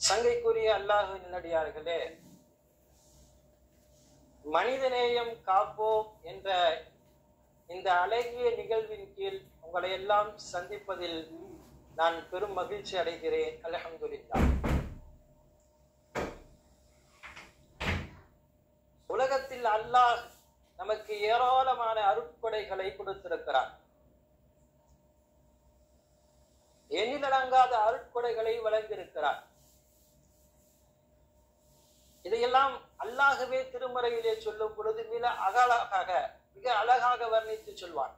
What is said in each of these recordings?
சங்கைக்குரிய அல்லாஹ் நல்லடியார்களே மனிதநேயம் காப்போம் என்ற இந்த அழகிய நிகழ்வின் கீழ் உங்களை எல்லாம் சந்திப்பதில் நான் பெரும் மகிழ்ச்சி அடைகிறேன். அலஹம்துல்லா உலகத்தில் அல்லாஹ் நமக்கு ஏராளமான அருட்கொடைகளை கொடுத்திருக்கிறார் எண்ணிலடங்காத அருட்கொடைகளை வழங்கியிருக்கிறார் இதையெல்லாம் அல்லாகவே திருமறையிலே சொல்லும் பொழுது மிக அகலாக மிக அழகாக வர்ணித்து சொல்வான்.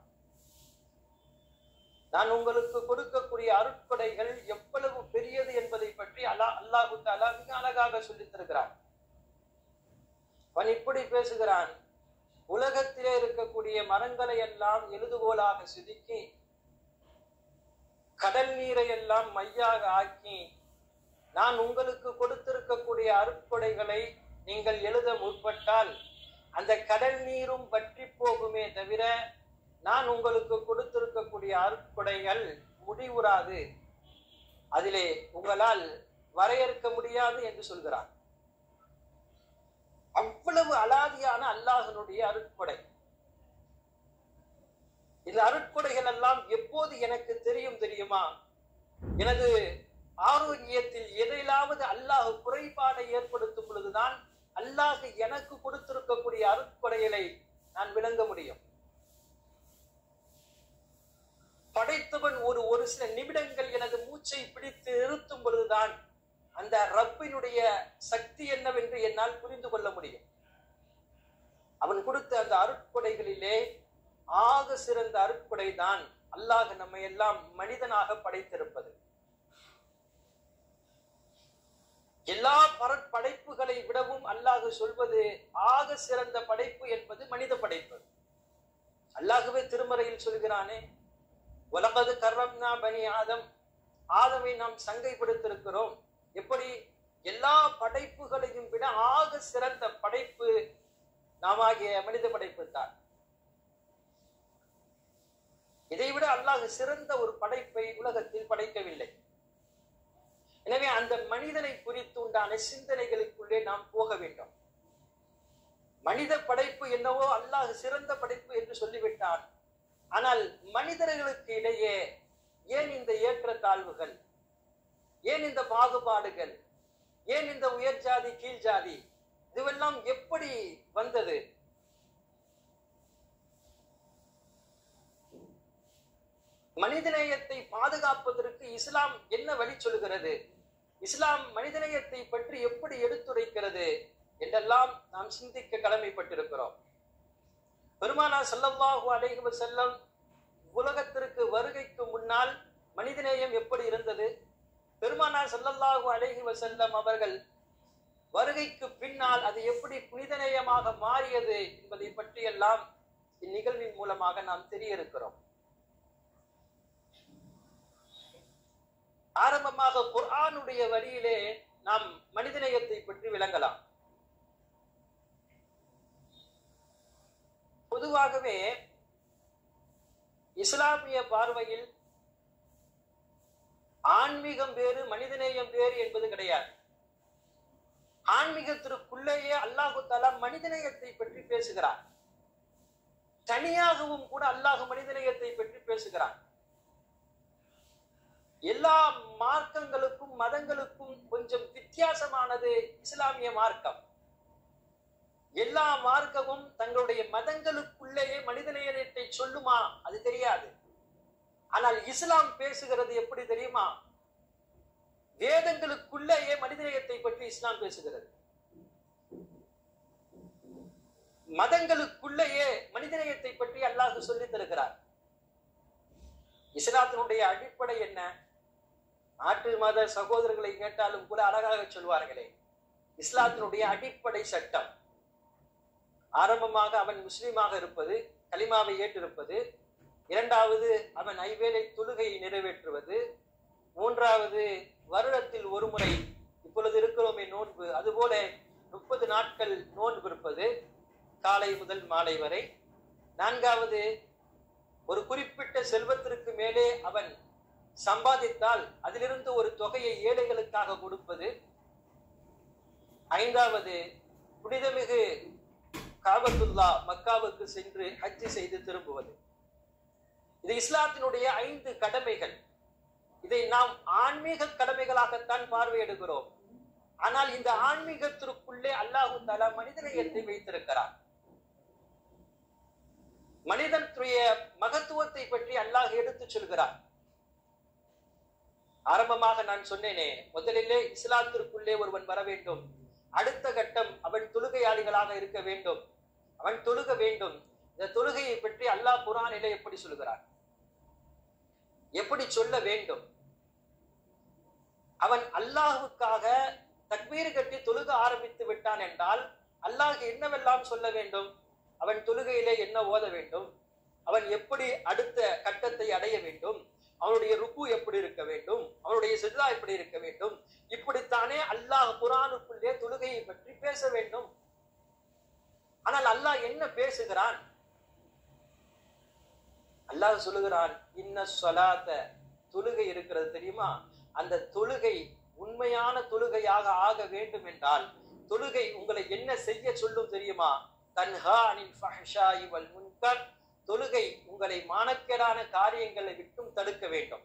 நான் உங்களுக்கு கொடுக்கக்கூடிய அருட்கொடைகள் எவ்வளவு பெரியது என்பதை பற்றி அல்லா அல்லாஹு தாலா மிக அழகாக சொல்லித்திருக்கிறான் அவன் இப்படி பேசுகிறான் உலகத்திலே இருக்கக்கூடிய மரங்களை எல்லாம் எழுதுகோலாக செதுக்கி கடல் நீரை எல்லாம் மையாக ஆக்கி நான் உங்களுக்கு கொடுத்திருக்கக்கூடிய அருட்கொடைகளை நீங்கள் எழுத முற்பட்டால் அந்த கடல் நீரும் வற்றி போகுமே தவிர நான் உங்களுக்கு கொடுத்திருக்கக்கூடிய அருட்கொடைகள் முடிவுறாது. அதிலே உங்களால் வரையறுக்க முடியாது என்று சொல்கிறார். அவ்வளவு அலாதியான அல்லாஹனுடைய அருட்கொடை. இந்த அருட்கொடைகள் எல்லாம் எப்போது எனக்கு தெரியும் தெரியுமா? எனது ஆரோக்கியத்தில் எதையிலாவது அல்லாஹ் குறைபாடை ஏற்படுத்தும் பொழுதுதான் அல்லாஹ் எனக்கு கொடுத்திருக்கக்கூடிய அருட்கொடைகளை நான் விளங்க முடியும். படைத்தவன் ஒரு ஒரு சில நிமிடங்கள் எனது மூச்சை பிடித்து நிறுத்தும் பொழுதுதான் அந்த ரப்பினுடைய சக்தி என்னவென்று என்னால் புரிந்து கொள்ள முடியும். அவன் கொடுத்த அந்த அருட்கொடைகளிலே ஆக சிறந்த அருட்கொடை தான் அல்லாஹ் நம்மை எல்லாம் மனிதனாக படைத்திருப்பது. எல்லா படைப்புகளை விடவும் அல்லாஹ் சொல்வது ஆக சிறந்த படைப்பு என்பது மனித படைப்பு. அல்லாஹுவே திருமறையில் சொல்கிறானே உலகது கர்ரம்னா பனி ஆதம் ஆதமை நாம் சங்கைப்படுத்திருக்கிறோம். எப்படி? எல்லா படைப்புகளையும் விட ஆக சிறந்த படைப்பு நாம் ஆகிய மனித படைப்பு தான். இதைவிட அல்லாஹ் சிறந்த ஒரு படைப்பை உலகத்தில் படைக்கவில்லை. எனவே அந்த மனிதனை குறித்து உண்டான சிந்தனைகளுக்குள்ளே நாம் போக வேண்டும். மனித படைப்பு என்னவோ அல்லாஹ் சிறந்த படைப்பு என்று சொல்லிவிட்டான். ஆனால் மனிதர்களுக்கு இடையே ஏன் இந்த ஏற்ற தாழ்வுகள் ஏன் இந்த பாகுபாடுகள்? ஏன் இந்த உயர் ஜாதி கீழ் ஜாதி? இதுவெல்லாம் எப்படி வந்தது? மனிதநேயத்தை பாதுகாப்பதற்கு இஸ்லாம் என்ன வழி சொல்கிறது இஸ்லாம் மனிதநேயத்தை பற்றி எப்படி எடுத்துரைக்கிறது என்றெல்லாம் நாம் சிந்திக்க கடமைப்பட்டிருக்கிறோம். பெருமானா சல்லல்லாஹு அலைஹி செல்லம் உலகத்திற்கு வருகைக்கு முன்னால் மனிதநேயம் எப்படி இருந்தது? பெருமானார் செல்லல்லாஹு அலைஹி செல்லம் அவர்கள் வருகைக்கு பின்னால் அது எப்படி புனிதநேயமாக மாறியது என்பதை பற்றியெல்லாம் இந்நிகழ்வின் மூலமாக நாம் தெரிய இருக்கிறோம் ஆரம்பமாக குர்ஆனுடைய வழியிலே நாம் மனிதநேயத்தை பற்றி விளங்கலாம். பொதுவாகவே இஸ்லாமிய பார்வையில் ஆன்மீகம் வேறு மனிதநேயம் வேறு என்பது கிடையாது. ஆன்மீகத்திற்குள்ளேயே அல்லாஹு தாலா மனிதநேயத்தை பற்றி பேசுகிறார் தனியாகவும் கூட அல்லாஹு மனிதநேயத்தை பற்றி பேசுகிறான். எல்லா மார்க்கங்களுக்கும் மதங்களுக்கும் கொஞ்சம் வித்தியாசமானது இஸ்லாமிய மார்க்கம். எல்லா மார்க்கமும் தங்களுடைய மதங்களுக்குள்ளேயே மனிதநேயத்தை சொல்லுமா? அது தெரியாது. ஆனால் இஸ்லாம் பேசுகிறது எப்படி தெரியுமா? வேதங்களுக்குள்ளேயே மனிதநேயத்தை பற்றி இஸ்லாம் பேசுகிறது. மதங்களுக்குள்ளேயே மனிதநேயத்தை பற்றி அல்லாஹ் சொல்லி தருகிறார். இஸ்லாத்தினுடைய அடிப்படை என்ன? நாட்டு மத சகோதரர்களை கேட்டாலும் கூட அழகாக சொல்வார்களே. இஸ்லாத்தினுடைய அடிப்படை சட்டம். ஆரம்பமாக அவன் முஸ்லீமாக இருப்பது கலிமாவை ஏற்றிருப்பது இரண்டாவது அவன் ஐவேளை தொழுகையை நிறைவேற்றுவது மூன்றாவது வருடத்தில் ஒரு முறை இப்பொழுது இருக்கிறோமே நோன்பு அதுபோல முப்பது நாட்கள் நோன்பு இருப்பது காலை முதல் மாலை வரை. நான்காவது ஒரு குறிப்பிட்ட செல்வத்திற்கு மேலே அவன் சம்பாதித்தால் அதிலிருந்து ஒரு தொகையை ஏழைகளுக்காக கொடுப்பது. ஐந்தாவது புனிதமிகு காபத்துல்லா மக்காவுக்கு சென்று ஹஜ்ஜி செய்து திரும்புவது. இது இஸ்லாத்தினுடைய ஐந்து கடமைகள். இதை நாம் ஆன்மீக கடமைகளாகத்தான் பார்வையிடுகிறோம். ஆனால் இந்த ஆன்மீகத்திற்குள்ளே அல்லாஹு தாலா மனிதநேயத்தை வைத்திருக்கிறார் மனிதனுடைய மகத்துவத்தை பற்றி அல்லாஹ் எடுத்துச் சொல்கிறார் ஆரம்பமாக நான் சொன்னேனே முதலிலே இஸ்லாத்திற்குள்ளே ஒருவன் வர வேண்டும். அடுத்த கட்டம் அவன் தொழுகையாளிகளாக இருக்க வேண்டும். அவன் தொழுக வேண்டும். இந்த தொழுகையை பற்றி அல்லாஹ் குரானிலே எப்படி சொல்கிறான்? எப்படி சொல்ல வேண்டும்? அவன் அல்லாஹுக்காக தக்பீர் கட்டி தொழுக ஆரம்பித்து விட்டான் என்றால் அல்லாஹ் என்னவெல்லாம் சொல்ல வேண்டும்? அவன் தொழுகையிலே என்ன ஓத வேண்டும்? அவன் எப்படி அடுத்த கட்டத்தை அடைய வேண்டும்? அவனுடைய ருக்கு எப்படி இருக்க வேண்டும்? அவனுடைய சிதா எப்படி இருக்க வேண்டும்? இப்படித்தானே அல்லாஹ் குரானுக்குள்ளே தொழுகையை பற்றி பேச வேண்டும். ஆனால் அல்லாஹ் என்ன பேசுகிறான்? அல்லாஹ் சொல்லுகிறான் இன்ன சொலாத்த தொழுகை இருக்கிறது தெரியுமா? அந்த தொழுகை உண்மையான தொழுகையாக ஆக வேண்டும் என்றால் தொழுகை உங்களை என்ன செய்ய சொல்லும் தெரியுமா? தன்ஹா அனில் ஃபஹஷா வல் முன்கர். தொழுகை உங்களை மானக்கேடான காரியங்களை விட்டும் தடுக்க வேண்டும்.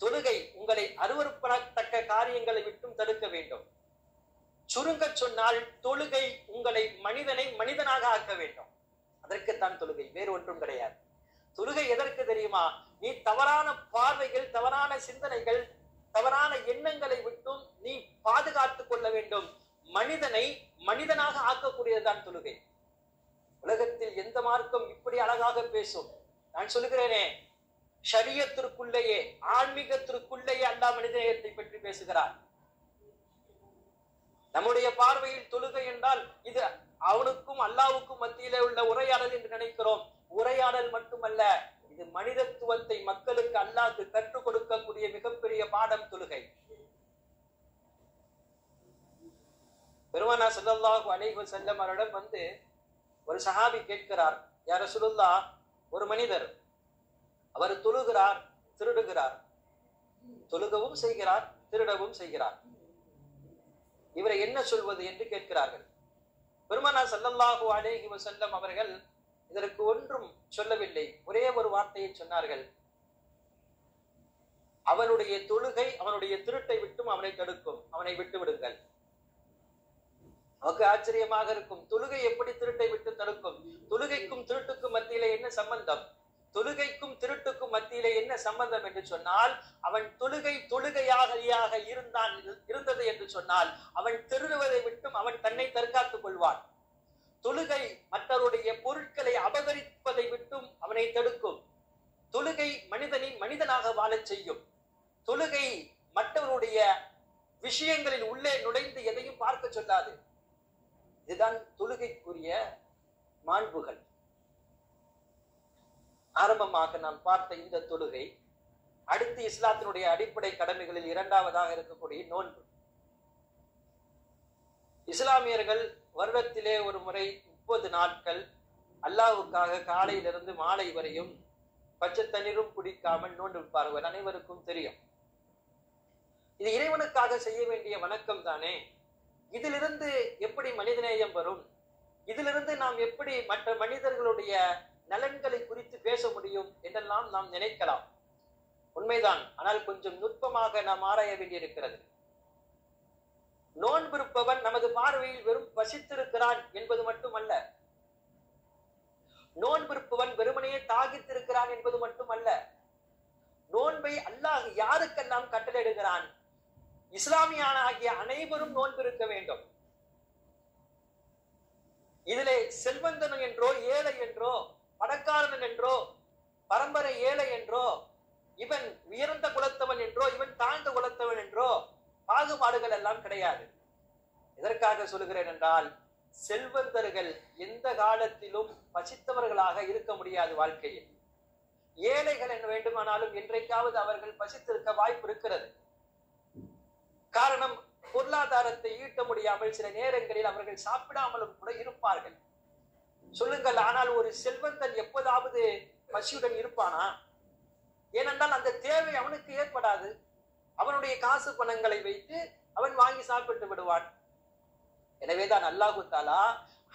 தொழுகை உங்களை அருவறுப்பத்தக்க காரியங்களை விட்டும் தடுக்க வேண்டும். சுருங்க சொன்னால் தொழுகை உங்களை மனிதனை மனிதனாக ஆக்க வேண்டும். அதற்குத்தான் தொழுகை வேறு ஒன்றும் கிடையாது. தொழுகை எதற்கு தெரியுமா? நீ தவறான பார்வைகள் தவறான சிந்தனைகள் தவறான எண்ணங்களை விட்டும் நீ பாதுகாத்துக் கொள்ள வேண்டும். மனிதனை மனிதனாக ஆக்கக்கூடியதுதான் தொழுகை. உலகத்தில் எந்த மார்க்கம் இப்படி அழகாக பேசும்? நான் சொல்லுகிறேனே ஷரியத்திற்குள்ளேயே ஆன்மீகத்திற்குள்ளேயே அல்லா மனிதநேயத்தை பற்றி பேசுகிறார். நம்முடைய பார்வையில் தொழுகை என்றால் இது அவனுக்கும் அல்லாவுக்கும் மத்தியிலே உள்ள உரையாடல் என்று நினைக்கிறோம். உரையாடல் மட்டுமல்ல இது மனிதத்துவத்தை மக்களுக்கு அல்லாது கற்றுக் கொடுக்கக்கூடிய மிகப்பெரிய பாடம் தொழுகை. பெருமானா செல்லல்லாஹு அலைஹு செல்லம் அவரிடம் வந்து ஒரு சஹாபி கேட்கிறார் யார சுருல்லா ஒரு மனிதர் அவர் தொழுகிறார் திருடுகிறார். தொழுகவும் செய்கிறார் திருடவும் செய்கிறார். இவரை என்ன சொல்வது என்று கேட்கிறார்கள். பெருமனா ஸல்லல்லாஹு அலைஹி வஸல்லம் அவர்கள் இதற்கு ஒன்றும் சொல்லவில்லை. ஒரே ஒரு வார்த்தையை சொன்னார்கள். அவனுடைய தொழுகை அவனுடைய திருட்டை விட்டும் அவனை தடுக்கும். அவனை விட்டு விடுங்கள். நமக்கு ஆச்சரியமாக இருக்கும். தொழுகை எப்படி திருட்டை விட்டு தடுக்கும்? தொழுகைக்கும் திருட்டுக்கும் மத்தியில என்ன சம்பந்தம்? தொழுகைக்கும் திருட்டுக்கும் மத்தியில என்ன சம்பந்தம் என்று சொன்னால் அவன் தொழுகை தொழுகையாக இருந்தான் இருந்தது என்று சொன்னால் அவன் திருடுவதை விட்டும் அவன் தன்னை தற்காத்துக் கொள்வான். தொழுகை மற்றவருடைய பொருட்களை அபகரிப்பதை விட்டும் அவனை தடுக்கும். தொழுகை மனிதனை மனிதனாக வாழச் செய்யும். தொழுகை மற்றவருடைய விஷயங்களில் உள்ளே நுழைந்து எதையும் பார்க்க சொல்லாது. இதுதான் தொழுகைக்குரிய மாண்புகள். ஆரம்பமாக நாம் பார்த்த இந்த தொழுகை அடுத்து இஸ்லாத்தினுடைய அடிப்படை கடமைகளில் இரண்டாவதாக இருக்கக்கூடிய நோன்பு. இஸ்லாமியர்கள் வருடத்திலே ஒரு முறை முப்பது நாட்கள் அல்லாவுக்காக காலையிலிருந்து மாலை வரையும் பச்சை தண்ணீரும் குடிக்காமல் நோன்பு இருப்பார்கள் அனைவருக்கும் தெரியும். இது இறைவனுக்காக செய்ய வேண்டிய வணக்கம் தானே இதிலிருந்து எப்படி மனிதநேயம் வரும்? இதிலிருந்து நாம் எப்படி மற்ற மனிதர்களுடைய நலன்களை குறித்து பேச முடியும் என்றெல்லாம் நாம் நினைக்கலாம். உண்மைதான். ஆனால் கொஞ்சம் நுட்பமாக நாம் ஆராய வேண்டியிருக்கிறது. நோன்பிருப்பவன் நமது பார்வையில் வெறும் பசித்திருக்கிறான் என்பது மட்டுமல்ல. நோன்பிருப்பவன் வெறுமனையே தாகித்திருக்கிறான் என்பது மட்டுமல்ல. நோன்பை அல்லாஹ் யாருக்கெல்லாம் கட்டளையிடுகிறான்? இஸ்லாமியான ஆகிய அனைவரும் நோன்பு இருக்க வேண்டும். இதிலே செல்வந்தன் என்றோ ஏழை என்றோ பணக்காரன் என்றோ பரம்பரை ஏழை என்றோ இவன் உயர்ந்த குலத்தவன் என்றோ இவன் தாழ்ந்த குலத்தவன் என்றோ பாகுபாடுகள் எல்லாம் கிடையாது. எதற்காக சொல்லுகிறேன் என்றால் செல்வந்தர்கள் எந்த காலத்திலும் பசித்தவர்களாக இருக்க முடியாது வாழ்க்கையில். ஏழைகள் என்ன வேண்டுமானாலும் என்றைக்காவது அவர்கள் பசித்திருக்க வாய்ப்பு இருக்கிறது. காரணம் பொருளாதாரத்தை ஈட்ட முடியாமல் சில நேரங்களில் அவர்கள் சாப்பிடாமலும் கூட இருப்பார்கள். சொல்லுங்கள் ஆனால் ஒரு செல்வந்தன் எப்போதாவது பசியுடன் இருப்பானா? ஏனென்றால் அந்த தேவை அவனுக்கு ஏற்படாது. அவனுடைய காசு பணங்களை வைத்து அவன் வாங்கி சாப்பிட்டு விடுவான். எனவேதான் அல்லாஹு தாலா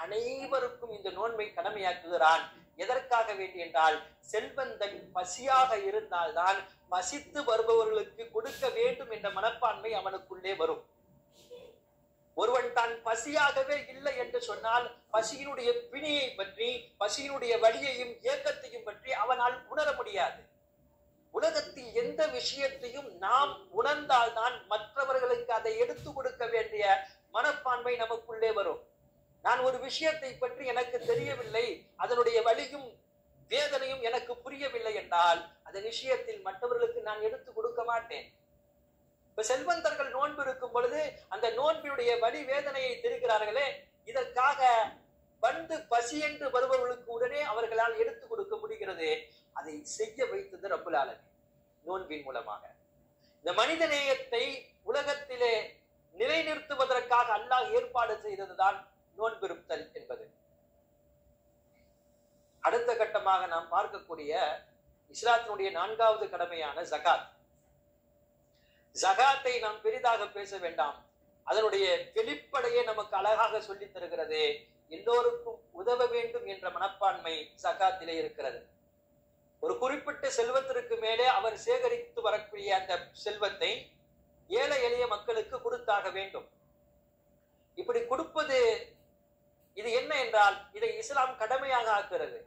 அனைவருக்கும் இந்த நோன்மை கடமையாக்குகிறான். எதற்காக வேண்டி என்றால் செல்வந்தன் பசியாக இருந்தால்தான் பசித்து வருபவர்களுக்கு கொடுக்க வேண்டும் என்ற மனப்பான்மை அவனுக்குள்ளே வரும். ஒருவன் தான் பசியாகவே இல்லை என்று சொன்னால் பசியினுடைய பிணியை பற்றி பசியினுடைய வழியையும் ஏக்கத்தையும் பற்றி அவனால் உணர முடியாது. உலகத்தில் எந்த விஷயத்தையும் நாம் உணர்ந்தால்தான் மற்றவர்களுக்கு அதை எடுத்து கொடுக்க வேண்டிய மனப்பான்மை நமக்குள்ளே வரும். நான் ஒரு விஷயத்தை பற்றி எனக்கு தெரியவில்லை. அதனுடைய வழியும் வேதனையும் எனக்கு புரியவில்லை என்றால் அந்த விஷயத்தில் மற்றவர்களுக்கு நான் எடுத்து கொடுக்க மாட்டேன். இப்ப செல்வந்தர்கள் நோன்பு இருக்கும் பொழுது அந்த நோன்பினுடைய வழி வேதனையை தெரிகிறார்களே இதற்காக வந்து பசி என்று வருபவர்களுக்கு உடனே அவர்களால் எடுத்து கொடுக்க முடிகிறது. அதை செய்ய வைத்தது ரப்புல் நோன்பின் மூலமாக. இந்த மனித நேயத்தை உலகத்திலே நிலைநிறுத்துவதற்காக அல்லாஹ் ஏற்பாடு செய்ததுதான் நோன்பிருத்தல் என்பது. அடுத்த கட்டமாக நாம் பார்க்கக்கூடிய இஸ்லாத்தினுடைய நான்காவது கடமையான ஜகாத். ஜகாத்தை நாம் பெரிதாக பேச வேண்டாம். அதனுடைய வெளிப்படையே நமக்கு அழகாக சொல்லி தருகிறது. எல்லோருக்கும் உதவ வேண்டும் என்ற மனப்பான்மை ஜகாத்திலே இருக்கிறது. ஒரு குறிப்பிட்ட செல்வத்திற்கு மேலே அவர் சேகரித்து வரக்கூடிய அந்த செல்வத்தை ஏழை எளிய மக்களுக்கு கொடுத்தாக வேண்டும். இப்படி கொடுப்பது இது என்ன என்றால் இதை இஸ்லாம் கடமையாக ஆக்குகிறது.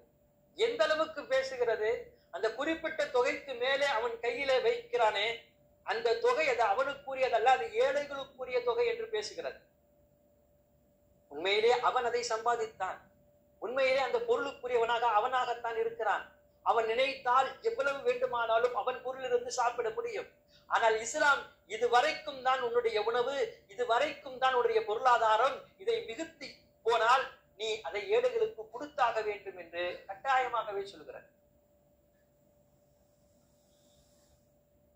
எந்த அளவுக்கு பேசுகிறது? அந்த குறிப்பிட்ட தொகைக்கு மேலே அவன் கையில வைக்கிறானே அந்த தொகை அது அவனுக்குரியதல்ல அது ஏழைகளுக்குரிய தொகை என்று பேசுகிறது. உண்மையிலே அவன் அதை சம்பாதித்தான். உண்மையிலே அந்த பொருளுக்குரியவனாக அவனாகத்தான் இருக்கிறான். அவன் நினைத்தால் எவ்வளவு வேண்டுமானாலும் அவன் பொருளிலிருந்து சாப்பிட முடியும். ஆனால் இஸ்லாம் இது வரைக்கும் தான் உன்னுடைய உணவு இது வரைக்கும் தான் உன்னுடைய பொருளாதாரம் இதை மிகுத்தி போனால் நீ அதை ஏழைகளுக்கு கொடுத்தாக வேண்டும் என்று கட்டாயமாகவே சொல்கிறார்.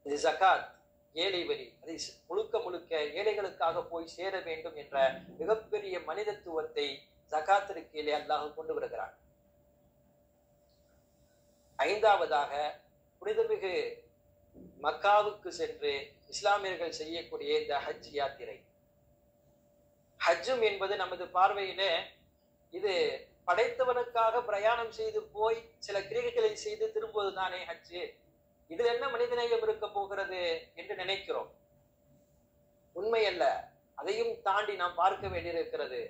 இது ஜகாத் ஏழை வரி. அதை முழுக்க முழுக்க ஏழைகளுக்காக போய் சேர வேண்டும் என்ற மிகப்பெரிய மனிதத்துவத்தை ஜகாத்திற்கு கீழே அல்லாஹ் கொண்டு வருகிறார் ஐந்தாவதாக புனிதமிகு மக்காவுக்கு சென்று இஸ்லாமியர்கள் செய்யக்கூடிய இந்த ஹஜ் யாத்திரை. ஹஜ்ஜும் என்பது நமது பார்வையிலே இது படைத்தவனுக்காக பிரயாணம் செய்து போய் சில கிரிகைகளை செய்து திரும்புவது தானே ஹஜ்ஜு. இதில் என்ன மனிதநேயம் இருக்க போகிறது என்று நினைக்கிறோம். உண்மை அல்ல. அதையும் தாண்டி நாம் பார்க்க வேண்டியிருக்கிறது.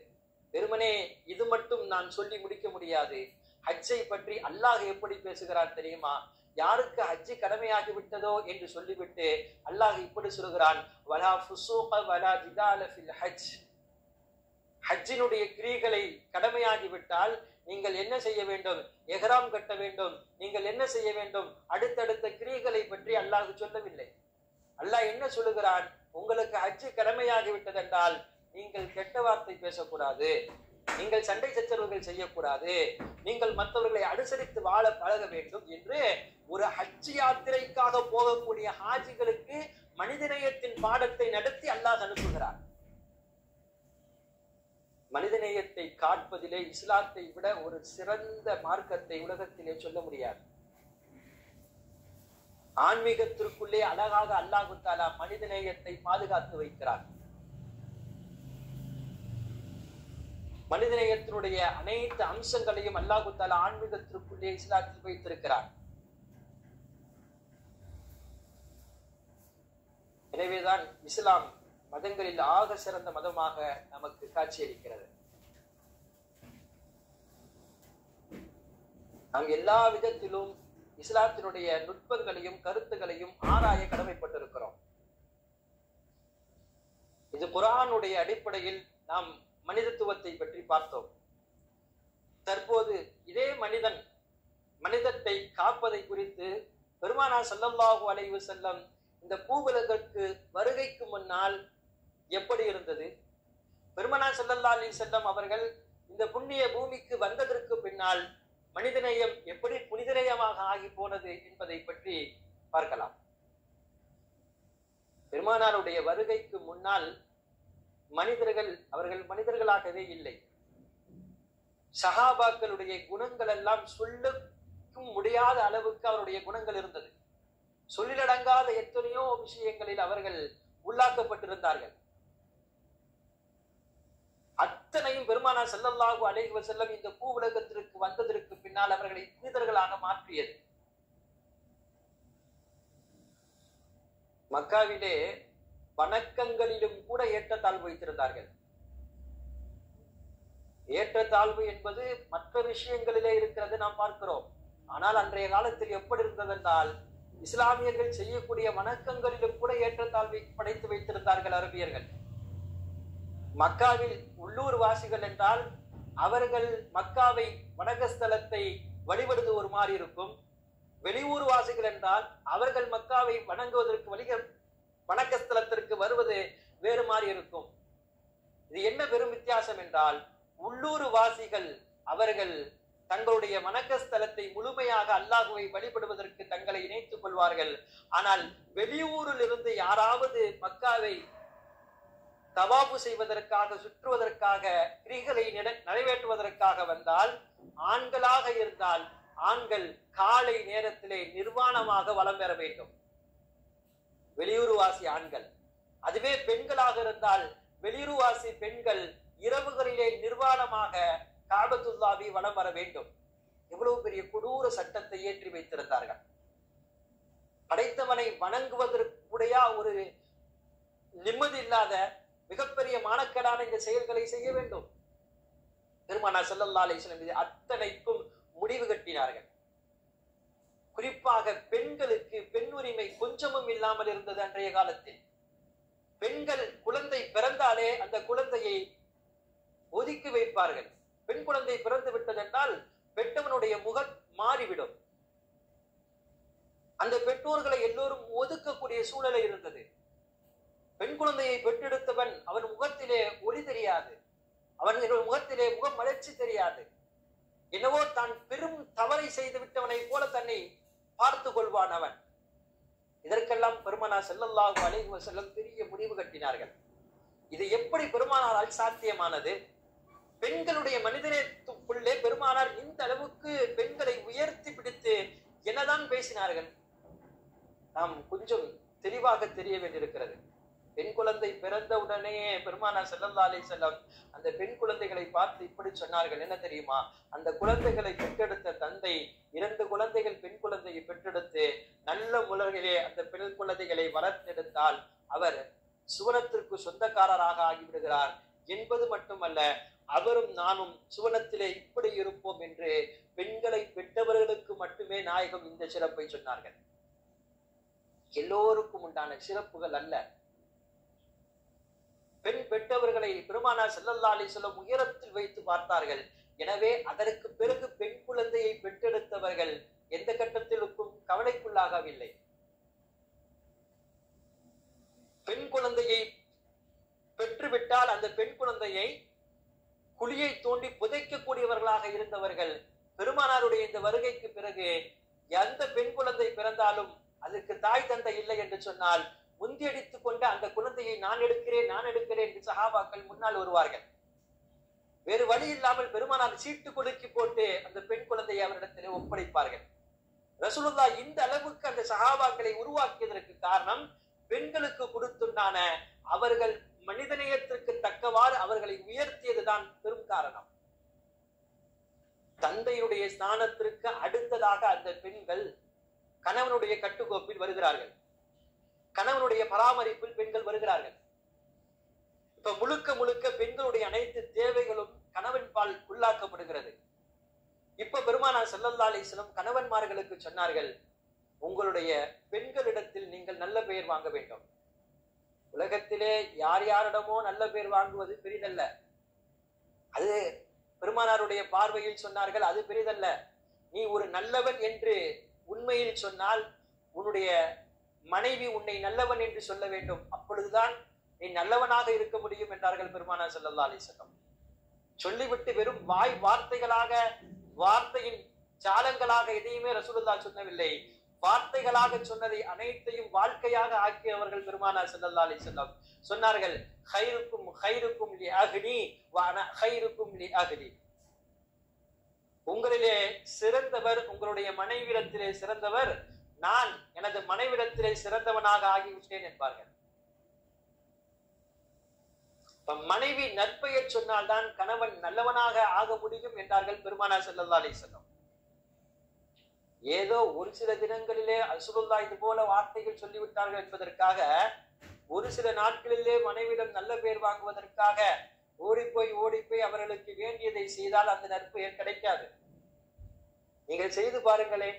வெறுமனே இது மட்டும் நான் சொல்லி முடிக்க முடியாது. ஹஜ்ஜை பற்றி அல்லாஹ் எப்படி பேசுகிறார் தெரியுமா? யாருக்கு ஹஜ்ஜி கடமையாகி விட்டதோ என்று சொல்லிவிட்டு அல்லாஹ் இப்படி சொல்கிறான் வலா ஃபுசூக வலா ஜிதால ஃபில் ஹஜ். ஹஜ்ஜினுடைய கிரிகளை கடமையாகிவிட்டால் நீங்கள் என்ன செய்ய வேண்டும்? எஹ்ராம் கட்ட வேண்டும். நீங்கள் என்ன செய்ய வேண்டும்? அடுத்தடுத்த கிரிகளை பற்றி அல்லாஹ் சொல்லவில்லை. அல்லாஹ் என்ன சொல்லுகிறான்? உங்களுக்கு ஹஜ்ஜு கடமையாகிவிட்டதென்றால் நீங்கள் கெட்ட வார்த்தை பேசக்கூடாது. நீங்கள் சண்டை சச்சரவுகள் செய்யக்கூடாது. நீங்கள் மற்றவர்களை அனுசரித்து வாழ பழக வேண்டும் என்று ஒரு ஹஜ் யாத்திரைக்காக போகக்கூடிய ஹாஜிகளுக்கு மனிதநேயத்தின் பாடத்தை நடத்தி அல்லாஹ் அனுப்புகிறார் மனிதநேயத்தை காட்பதிலே இஸ்லாத்தை விட ஒரு சிறந்த மார்க்கத்தை உலகத்திலே சொல்ல முடியாது. ஆன்மீகத்திற்குள்ளே அழகாக அல்லாஹு தாலா மனிதநேயத்தை பாதுகாத்து வைக்கிறார். மனிதநேயத்தினுடைய அனைத்து அம்சங்களையும் அல்லாஹு தாலா ஆன்மீகத்திற்குள்ளே இஸ்லாத்தில் வைத்திருக்கிறார். எனவேதான் இஸ்லாம் மதங்களில் ஆக சிறந்த மதமாக நமக்கு காட்சியளிக்கிறது. நாம் எல்லா விதத்திலும் இஸ்லாத்தினுடைய நுட்பங்களையும் கருத்துகளையும் ஆராய கடமைப்பட்டிருக்கிறோம். இது குரானுடைய அடிப்படையில் நாம் மனிதத்துவத்தை பற்றி பார்த்தோம். தற்போது இதே மனிதன் மனிதத்தை காப்பதை குறித்து பெருமானா சல்லல்லாஹு அலைவு செல்லம் இந்த பூவுலகிற்கு வருகைக்கு முன்னால் எப்படி இருந்தது? பெருமனா சல்லல்லா அலி செல்லம் அவர்கள் இந்த புண்ணிய பூமிக்கு வந்ததற்கு பின்னால் மனிதநேயம் எப்படி புனிதநேயமாக ஆகி போனது என்பதை பற்றி பார்க்கலாம். பெருமானாருடைய வருகைக்கு முன்னால் மனிதர்கள் அவர்கள் மனிதர்களாகவே இல்லை. சஹாபாக்களுடைய குணங்கள் எல்லாம் சொல்லுக்கும் முடியாத அளவுக்கு அவருடைய குணங்கள் இருந்தது. சொல்லிலடங்காத எத்தனையோ விஷயங்களில் அவர்கள் உள்ளாக்கப்பட்டிருந்தார்கள். அத்தனையும் பெருமானா செல்லல்லாஹு அலைஹி செல்லம் இந்த பூ உலகத்திற்கு வந்ததற்கு பின்னால் அவர்களை புனிதர்களாக மாற்றியது. மக்காவிலே வணக்கங்களிலும் கூட ஏற்றத்தாழ்வு வைத்திருந்தார்கள். ஏற்றத்தாழ்வு என்பது மற்ற விஷயங்களிலே இருக்கிறது நாம் பார்க்கிறோம். ஆனால் அன்றைய காலத்தில் எப்படி இருந்ததென்றால் இஸ்லாமியர்கள் செய்யக்கூடிய வணக்கங்களிலும் கூட ஏற்றத்தாழ்வை படைத்து வைத்திருந்தார்கள் அரபியர்கள். மக்காவில் உள்ளூர் வாசிகள் என்றால் அவர்கள் மக்காவை வணக்கஸ்தலத்தை வழிபடுவது ஒரு மாதிரி இருக்கும். வெளியூர் வாசிகள் என்றால் அவர்கள் மக்காவை வணங்குவதற்கு வழிக வணக்கஸ்தலத்திற்கு வருவது வேறு மாதிரி இருக்கும். இது என்ன பெரும் வித்தியாசம் என்றால் உள்ளூர் வாசிகள் அவர்கள் தங்களுடைய வணக்கஸ்தலத்தை முழுமையாக அல்லாஹுவை வழிபடுவதற்கு தங்களை இணைத்துக் கொள்வார்கள். ஆனால் வெளியூரில் இருந்து யாராவது மக்காவை தவாபு செய்வதற்காக சுற்றுவதற்காக கிரிகளை நிறைவேற்றுவதற்காக வந்தால் ஆண்களாக இருந்தால் ஆண்கள் காலை நேரத்திலே நிர்வாணமாக வலம் பெற வேண்டும். வெளியூர்வாசி ஆண்கள். அதுவே பெண்களாக இருந்தால் வெளியூர்வாசி பெண்கள் இரவுகளிலே நிர்வாணமாக காபத்துல்லாவி வலம் வர வேண்டும். எவ்வளவு பெரிய கொடூர சட்டத்தை ஏற்றி வைத்திருந்தார்கள். படைத்தவனை வணங்குவதற்குடைய ஒரு நிம்மதி இல்லாத மிகப்பெரிய மானக்கடான இந்த செயல்களை செய்ய வேண்டும். பெருமானா செல்லல்லா அலிஸ்லம் இது அத்தனைக்கும் முடிவு கட்டினார்கள். குறிப்பாக பெண்களுக்கு பெண் உரிமை கொஞ்சமும் இல்லாமல் இருந்தது அன்றைய காலத்தில். பெண்கள் குழந்தை பிறந்தாலே அந்த குழந்தையை ஒதுக்கி வைப்பார்கள். பெண் குழந்தை பிறந்து விட்டதென்றால் பெற்றவனுடைய முகம் மாறிவிடும். அந்த பெற்றோர்களை எல்லோரும் ஒதுக்கக்கூடிய சூழலை இருந்தது. பெண் குழந்தையை பெற்றெடுத்தவன் அவன் முகத்திலே ஒளி தெரியாது. அவன் முகத்திலே முகம் மலர்ச்சி தெரியாது. என்னவோ தான் பெரும் தவறை செய்து விட்டவனை போல தன்னை பார்த்து கொள்வான் அவன். இதற்கெல்லாம் பெருமானா செல்லல்லாஹு அலைஹி வஸல்லம் பெரிய முடிவு கட்டினார்கள். இது எப்படி பெருமானாரால் சாத்தியமானது? பெண்களுடைய மனிதனத்துக்குள்ளே பெருமானார் இந்த அளவுக்கு பெண்களை உயர்த்தி பிடித்து என்னதான் பேசினார்கள்? நாம் கொஞ்சம் தெளிவாக தெரிய வேண்டியிருக்கிறது. பெண் குழந்தை பிறந்த உடனே பெருமானா செல்லல்லா அலி செல்லம் அந்த பெண் குழந்தைகளை பார்த்து இப்படி சொன்னார்கள். என்ன தெரியுமா? அந்த குழந்தைகளை பெற்றெடுத்த தந்தை இரண்டு குழந்தைகள் பெண் குழந்தையை பெற்றெடுத்து நல்ல உலகிலே அந்த பெண் குழந்தைகளை வளர்த்தெடுத்தால் அவர் சுவனத்திற்கு சொந்தக்காரராக ஆகிவிடுகிறார். என்பது மட்டுமல்ல அவரும் நானும் சுவனத்திலே இப்படி இருப்போம் என்று பெண்களை பெற்றவர்களுக்கு மட்டுமே நாயகம் இந்த சிறப்பை சொன்னார்கள். எல்லோருக்கும் உண்டான சிறப்புகள் அல்ல. பெண் பெற்றவர்களை பெருமானார் செல்லல்லா அலி சொல்லம் உயரத்தில் வைத்து பார்த்தார்கள். எனவே அதற்கு பிறகு பெண் குழந்தையை பெற்றெடுத்தவர்கள் எந்த கட்டத்திலுக்கும் கவலைக்குள்ளாகவில்லை. பெண் குழந்தையை பெற்றுவிட்டால் அந்த பெண் குழந்தையை குழியை தோண்டி புதைக்கக்கூடியவர்களாக இருந்தவர்கள் பெருமானாருடைய இந்த வருகைக்கு பிறகு எந்த பெண் குழந்தை பிறந்தாலும் அதற்கு தாய் தந்தை இல்லை என்று சொன்னால் முந்தியடித்துக் கொண்டு அந்த குழந்தையை நான் எடுக்கிறேன் நான் எடுக்கிறேன் என்று சஹாபாக்கள் முன்னால் வருவார்கள். வேறு வழி இல்லாமல் பெருமானார் சீட்டு கொடுக்கி போட்டு அந்த பெண் குழந்தையை அவரிடத்திலே ஒப்படைப்பார்கள். ரசூலுல்லா இந்த அளவுக்கு அந்த சஹாபாக்களை உருவாக்கியதற்கு காரணம் பெண்களுக்கு கொடுத்துண்டான அவர்கள் மனிதநேயத்திற்கு தக்கவாறு அவர்களை உயர்த்தியதுதான் பெரும் காரணம். தந்தையுடைய ஸ்தானத்திற்கு அடுத்ததாக அந்த பெண்கள் கணவனுடைய கட்டுக்கோப்பில் வருகிறார்கள். கணவனுடைய பராமரிப்பில் பெண்கள் வருகிறார்கள். இப்ப முழுக்க முழுக்க பெண்களுடைய அனைத்து தேவைகளும் கணவன் பால் உள்ளாக்கப்படுகிறது. இப்ப பெருமானார் செல்லல்லா அலிஸ்லம் கணவன்மார்களுக்கு சொன்னார்கள் உங்களுடைய பெண்களிடத்தில் நீங்கள் நல்ல பெயர் வாங்க வேண்டும். உலகத்திலே யார் யாரிடமோ நல்ல பெயர் வாங்குவது பெரிதல்ல. அது பெருமானாருடைய பார்வையில் சொன்னார்கள் அது பெரிதல்ல. நீ ஒரு நல்லவன் என்று உண்மையில் சொன்னால் உன்னுடைய மனைவி உன்னை நல்லவன் என்று சொல்ல வேண்டும். அப்பொழுதுதான் நீ நல்லவனாக இருக்க முடியும் என்றார்கள் பெருமானா செல்லல்லா அலிசல்லம் சொல்லிவிட்டு வெறும் வாய் வார்த்தைகளாக வார்த்தையின் ஜாலங்களாக எதையுமே ரசூலுல்லா சொன்னவில்லை வார்த்தைகளாக சொன்னதை அனைத்தையும் வாழ்க்கையாக ஆக்கியவர்கள் பெருமானா செல்லல்லா அலிசல்லம் சொன்னார்கள் ஹைருக்கும் ஹைருக்கும் லி அஹ்லி ஹைருக்கும் லி அஹ்லி. உங்களிலே சிறந்தவர் உங்களுடைய மனைவிடத்திலே சிறந்தவர் நான் எனது மனைவிடத்திலே சிறந்தவனாக ஆகிவிட்டேன் என்பார்கள். மனைவி நற்பெயர் சொன்னால்தான் கணவன் நல்லவனாக ஆக முடியும் என்றார்கள் பெருமானா செல்லல்லா அலிசல்லம் ஏதோ ஒரு சில தினங்களிலே அசுருல்லா இது போல வார்த்தைகள் சொல்லிவிட்டார்கள் என்பதற்காக ஒரு சில நாட்களிலே மனைவிடம் நல்ல பேர் வாங்குவதற்காக ஓடிப்போய் ஓடிப்போய் அவர்களுக்கு வேண்டியதை செய்தால் அந்த நற்பெயர் கிடைக்காது. நீங்கள் செய்து பாருங்களேன்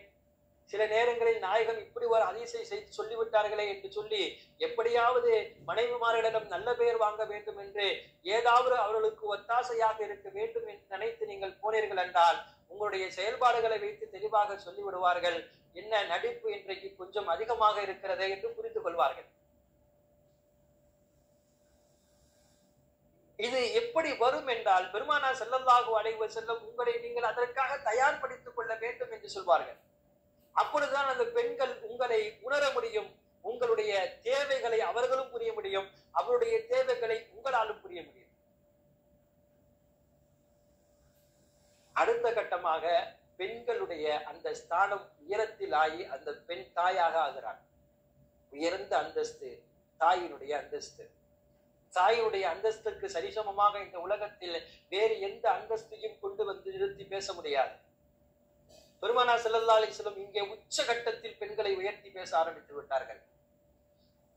சில நேரங்களில் நாயகம் இப்படி ஒரு அதிசை செய்து சொல்லிவிட்டார்களே என்று சொல்லி எப்படியாவது மனைவிமார்களிடம் நல்ல பெயர் வாங்க வேண்டும் என்று ஏதாவது அவர்களுக்கு ஒத்தாசையாக இருக்க வேண்டும் என்று நினைத்து நீங்கள் போனீர்கள் என்றால் உங்களுடைய செயல்பாடுகளை வைத்து தெளிவாக சொல்லிவிடுவார்கள். என்ன நடிப்பு இன்றைக்கு கொஞ்சம் அதிகமாக இருக்கிறது என்று புரிந்து கொள்வார்கள். இது எப்படி வரும் என்றால் பெருமானா செல்லல்லாகு அடைவ செல்லும் உங்களை நீங்கள் அதற்காக தயார்படுத்திக் கொள்ள வேண்டும் என்று சொல்வார்கள். அப்பொழுதுதான் அந்த பெண்கள் உங்களை உணர முடியும். உங்களுடைய தேவைகளை அவர்களும் புரிய முடியும். அவருடைய தேவைகளை உங்களாலும் புரிய முடியும். அடுத்த கட்டமாக பெண்களுடைய அந்த ஸ்தானம் உயரத்தில் ஆகி அந்த பெண் தாயாக ஆகிறார் உயர்ந்த அந்தஸ்து தாயினுடைய அந்தஸ்து. தாயினுடைய அந்தஸ்துக்கு சரிசமமாக இந்த உலகத்தில் வேறு எந்த அந்தஸ்தையும் கொண்டு வந்து நிறுத்தி பேச முடியாது. பெருமானா செல்லல்லா அலிஸ்லம் இங்கே உச்சகட்டத்தில் பெண்களை உயர்த்தி பேச ஆரம்பித்து விட்டார்கள்.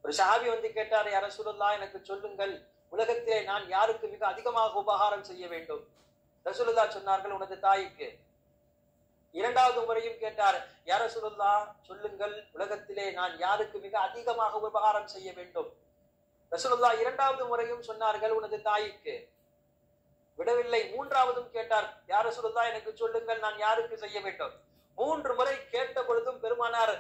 ஒரு சாபி வந்து கேட்டார் யார சுல்லா எனக்கு சொல்லுங்கள் உலகத்திலே நான் யாருக்கு மிக அதிகமாக உபகாரம் செய்ய வேண்டும்? ரசூலுல்லா சொன்னார்கள் உனது தாய்க்கு. இரண்டாவது முறையும் கேட்டார் யார சுல்லா சொல்லுங்கள் உலகத்திலே நான் யாருக்கு மிக அதிகமாக உபகாரம் செய்ய வேண்டும்? ரசூலுல்லா இரண்டாவது முறையும் சொன்னார்கள் உனது தாய்க்கு. விடவில்லை. மூன்றாவதும் கேட்டார் யார சொல்லுதா? எனக்கு சொல்லுங்கள் நான் யாருக்கு செய்ய வேண்டும்? மூன்று முறை கேட்ட பொழுதும் பெருமானார்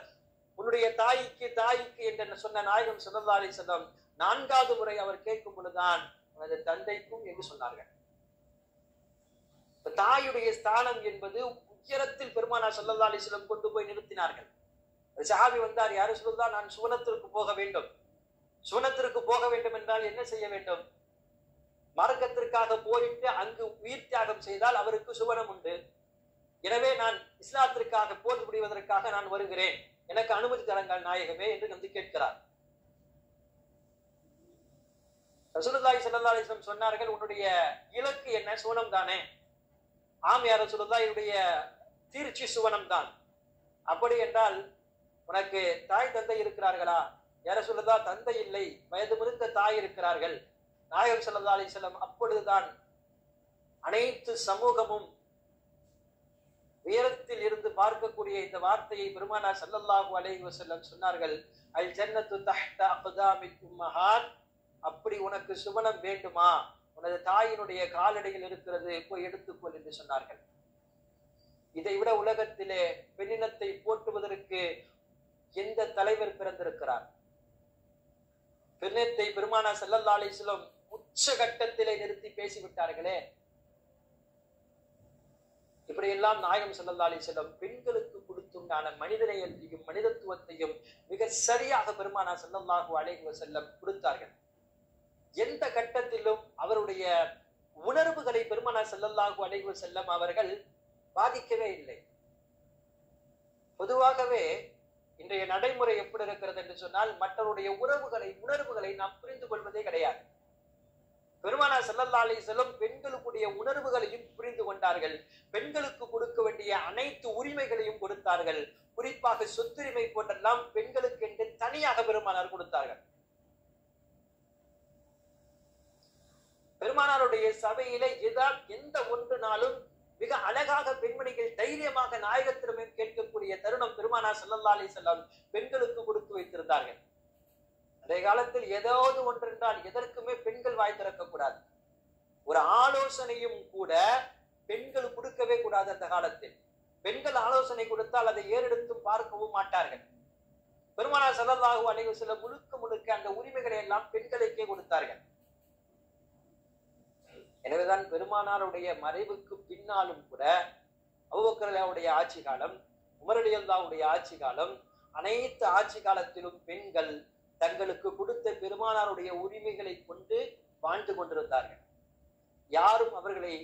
உன்னுடைய தாய்க்கு தாய்க்கு என்று சொன்ன நாயகம் சுல்லா அலி செல்லம் நான்காவது முறை அவர் கேட்கும் பொழுதுதான் உனது தந்தைக்கும் என்று சொன்னார்கள். தாயுடைய ஸ்தானம் என்பது உயரத்தில் பெருமானார் சல்லல்லா அலிஸ்லம் கொண்டு போய் நிறுத்தினார்கள். சஹாபி வந்தார் யாரு சொல்லுதா? நான் சுவனத்திற்கு போக வேண்டும். சுவனத்திற்கு போக வேண்டும் என்றால் என்ன செய்ய வேண்டும்? மார்க்கத்திற்காக போரிட்டு அங்கு உயிர் தியாகம் செய்தால் அவருக்கு சுவனம் உண்டு. எனவே நான் இஸ்லாத்திற்காக போர் புரிவதற்காக நான் வருகிறேன். எனக்கு அனுமதி தரங்கள் நாயகமே என்று வந்து கேட்கிறார். ரசூலுல்லாஹி ஸல்லல்லாஹு அலைஹி சொன்னார்கள் உன்னுடைய இலக்கு என்ன? சுவனம் தானே? ஆம் யார் ரசூலுல்லாஹ் என்னுடைய தீர்ச்சி சுவனம் தான். அப்படி என்றால் உனக்கு தாய் தந்தை இருக்கிறார்களா? யார சொல்லுதா தந்தை இல்லை. வயது முறிந்த தாய் இருக்கிறார்கள். நாயகம் சல்லா அலிசல்லம் அப்பொழுதுதான் அனைத்து சமூகமும் உயரத்தில் இருந்து பார்க்கக்கூடிய இந்த வார்த்தையை பெருமானா சல்லல்லாஹு அலைஹி வசல்லம் சொன்னார்கள். அல் ஜன்னத்து தஹ்த அக்தாமில் உம்மஹான். அப்படி உனக்கு சுவனம் வேண்டுமா? உனது தாயினுடைய காலடியில் இருக்கிறது போய் எடுத்துக்கொள் என்று சொன்னார்கள். இதை விட உலகத்திலே பெண்ணினத்தை போற்றுவதற்கு எந்த தலைவர் பிறந்திருக்கிறார்? பெண்ணினத்தை பெருமானா செல்லல்லா அலிஸ்லம் உச்ச கட்டத்திலே நிறுத்தி பேசிவிட்டார்களே. இப்படியெல்லாம் நாயகம் செல்லல்லா செல்லும் பெண்களுக்கு கொடுத்துண்டான மனிதநேயத்தையும் மனிதத்துவத்தையும் மிக சரியாக பெருமானா செல்லல்லாஹு அலைஹி செல்லம் கொடுத்தார்கள். எந்த கட்டத்திலும் அவருடைய உணர்வுகளை பெருமானா செல்லல்லாஹு அலைஹி செல்லம் அவர்கள் பாதிக்கவே இல்லை. பொதுவாகவே இன்றைய நடைமுறை எப்படி இருக்கிறது என்று சொன்னால் மற்றவருடைய உறவுகளை உணர்வுகளை நாம் புரிந்து கொள்வதே கிடையாது. பெருமானா செல்லல்லா அலி செல்லும் பெண்களுக்குடைய உணர்வுகளையும் புரிந்து கொண்டார்கள். பெண்களுக்கு கொடுக்க வேண்டிய அனைத்து உரிமைகளையும் கொடுத்தார்கள். குறிப்பாக சொத்துரிமை போன்றெல்லாம் பெண்களுக்கு என்று தனியாக பெருமானார் கொடுத்தார்கள். பெருமானாருடைய சபையிலே எதால் எந்த ஒன்று நாளும் மிக அழகாக பெண்மணிகள் தைரியமாக நாயகத்திடமே கேட்கக்கூடிய தருணம் பெருமானார் செல்லல்லா அலி செல்லம் பெண்களுக்கு கொடுத்து வைத்திருந்தார்கள். அதே காலத்தில் ஏதாவது ஒன்றென்றால் எதற்குமே பெண்கள் வாய் திறக்கக்கூடாது ஒரு ஆலோசனையும் கூட பெண்கள் கொடுக்கவே கூடாது அந்த காலத்தில் பெண்கள் ஆலோசனை கொடுத்தால் அதை ஏறெடுத்தும் பார்க்கவும் மாட்டார்கள் பெருமானார் செல்லல்லாஹு அலைஹி சில முழுக்க முழுக்க அந்த உரிமைகளை எல்லாம் பெண்களுக்கே கொடுத்தார்கள் எனவேதான் பெருமானாருடைய மறைவுக்கு பின்னாலும் கூட அவுக்கரலாவுடைய ஆட்சி காலம் உமரடியல்லாவுடைய ஆட்சி காலம் அனைத்து ஆட்சி காலத்திலும் பெண்கள் தங்களுக்கு கொடுத்த பெருமானாருடைய உரிமைகளை கொண்டு வாழ்ந்து கொண்டிருந்தார்கள். யாரும் அவர்களை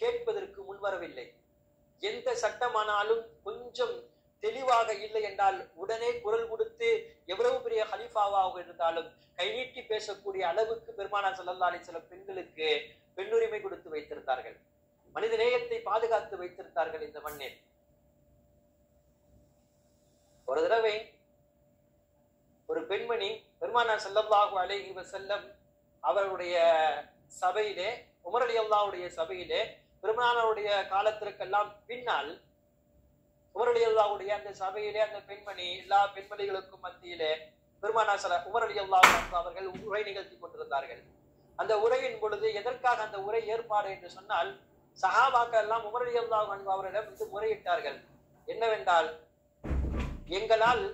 கேட்பதற்கு முன்வரவில்லை. எந்த சட்டமானாலும் கொஞ்சம் தெளிவாக இல்லை என்றால் உடனே குரல் கொடுத்து எவ்வளவு பெரிய ஹலிஃபாவாக இருந்தாலும் கை நீட்டி பேசக்கூடிய அளவுக்கு பெருமானா அலி சில பெண்களுக்கு பெண்ணுரிமை கொடுத்து வைத்திருந்தார்கள். மனித நேயத்தை பாதுகாத்து வைத்திருந்தார்கள் இந்த மண்ணில். ஒரு தடவை ஒரு பெண்மணி பெருமானார் சல்லல்லாஹு அலைஹி வஸல்லம் அவருடைய சபையிலே உமரலி அல்லாவுடைய சபையிலே பெருமானாருடைய காலத்திற்கெல்லாம் பின்னால் உமரலி அல்லாவுடைய அந்த சபையிலே அந்த பெண்மணி எல்லா பெண்மணிகளுக்கும் மத்தியிலே பெருமானா சில உமரலி அலி அல்லாஹ் அவர்கள் உரை நிகழ்த்தி கொண்டிருந்தார்கள். அந்த உரையின் பொழுது எதற்காக அந்த உரை ஏற்பாடு என்று சொன்னால் சஹாபாக்கள் எல்லாம் உமரலி அல்லாஹ் அவரிடம் வந்து முறையிட்டார்கள் என்னவென்றால் எங்களால்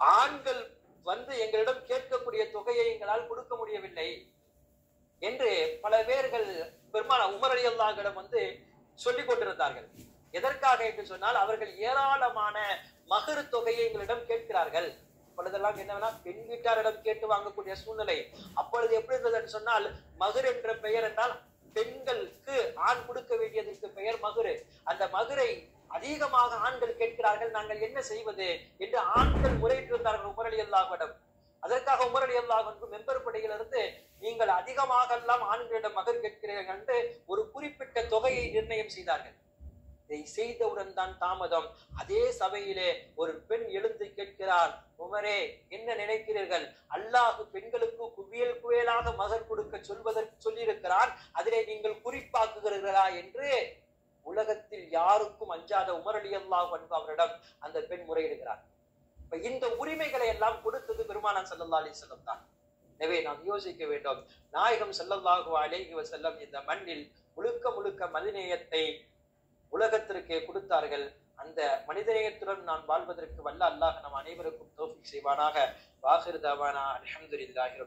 ஆண்கள் வந்து எங்களிடம் கேட்கக்கூடிய தொகையை எங்களால் கொடுக்க முடியவில்லை என்று பல பேர்கள் பெருமான உமர் அலி அல்லாஹிடம் வந்து சொல்லிக் கொண்டிருந்தார்கள். எதற்காக என்று சொன்னால் அவர்கள் ஏராளமான மகரு தொகையை எங்களிடம் கேட்கிறார்கள். அப்பொழுதெல்லாம் என்னவென்னா பெண் வீட்டாரிடம் கேட்டு வாங்கக்கூடிய சூழ்நிலை. அப்பொழுது எப்படி இருந்தது என்று சொன்னால் மகர் என்ற பெயர் என்றால் பெண்களுக்கு ஆண் கொடுக்க வேண்டியதற்கு பெயர் மகுரு. அந்த மகுரை அதிகமாக ஆண்கள் கேட்கிறார்கள் நாங்கள் என்ன செய்வது என்று ஆண்கள் முறையிட்டிருந்தார்கள் உமரளி அலி அல்லாஹிடம் அதற்காக உமர் அலி மெம்பர் படையிலிருந்து நீங்கள் அதிகமாக எல்லாம் ஆண்களிடம் மகர் கேட்கிறீர்கள் என்று ஒரு குறிப்பிட்ட தொகையை நிர்ணயம் செய்தார்கள். இதை செய்தவுடன் தான் தாமதம். அதே சபையிலே ஒரு பெண் எழுந்து கேட்கிறார் உமரே என்ன நினைக்கிறீர்கள்? அல்லாஹ் பெண்களுக்கு குவியல் குவியலாக மகர் கொடுக்க சொல்வதற்கு சொல்லியிருக்கிறான். அதிலே நீங்கள் குறிப்பாக்குகிறீர்களா? என்று உலகத்தில் யாருக்கும் அஞ்சாத உமர் அலி அல்லாஹ் அவரிடம் அந்த பெண் முறையிடுகிறார். இப்ப இந்த உரிமைகளை எல்லாம் கொடுத்தது பெருமானம் சல்லல்லா அலி செல்லம் தான். எனவே நாம் யோசிக்க வேண்டும். நாயகம் செல்லல்லாஹு அலேஹி வசல்லம் இந்த மண்ணில் முழுக்க முழுக்க மதிநேயத்தை உலகத்திற்கே கொடுத்தார்கள். அந்த மனிதநேயத்துடன் நான் வாழ்வதற்கு வல்ல அல்லாஹ் நம் அனைவருக்கும் தோஃபிக் செய்வானாக. வாகிருதாவானா தவானா. அல்ஹம்துலில்லாஹி